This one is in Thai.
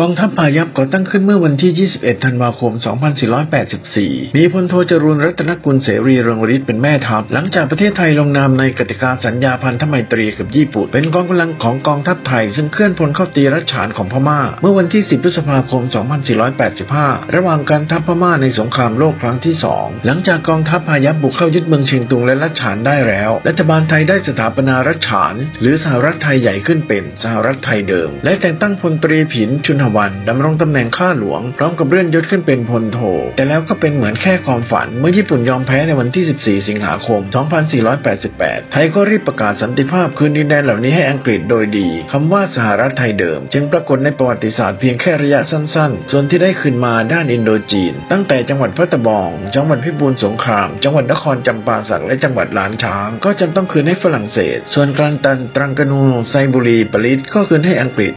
กองทัพพายัพก่อตั้งขึ้นเมื่อวันที่ 21 ธันวาคม 2484 มีพลโทจรูนรัตนกุลเสรีเรืองฤทธิ์เป็นแม่ทัพ หลังจากประเทศไทยลงนามในกติกาสัญญาพันธไมตรีกับญี่ปุ่น เป็นกองกำลังของกองทัพไทย ซึ่งเคลื่อนพลเข้าตีรัชฉานของพม่า เมื่อวันที่ 10 พฤษภาคม 2485 ระหว่างการทัพพม่าในสงครามโลกครั้งที่ 2 หลังจากกองทัพพายัพบุกเข้ายึดเมืองเชียงตุงและรัชฉานได้แล้ว รัฐบาลไทยได้สถาปนารัชฉาน หรือสหรัฐไทยใหญ่ขึ้นเป็นสหรัฐไทยเดิม และแต่งตั้งพลตรีผินชุนหวันดำรงตำแหน่งข้าหลวง พร้อมกับเลื่อนยศขึ้นเป็นพลโท แต่แล้วก็เป็นเหมือนแค่ความฝัน เมื่อญี่ปุ่นยอมแพ้ในวันที่ 14 สิงหาคม 2488 ไทยก็รีบประกาศสันติภาพคืนดินแดนเหล่านี้ให้อังกฤษโดยดีคำว่าสหรัฐไทยเดิม จึงปรากฏในประวัติศาสตร์เพียงแค่ระยะสั้นๆ ส่วนที่ได้คืนมาด้านอินโดจีน ตั้งแต่จังหวัดพัตบอง จังหวัดพิบูลสงคราม จังหวัดนครจำปาสักและจังหวัดล้านช้าง ก็จำต้องคืนให้ฝรั่งเศส ส่วนกรันตันตรังกานูไซบุรีปริตก็คืนให้อังกฤษ